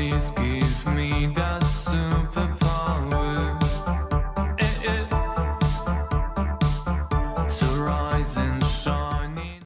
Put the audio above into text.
please give me that.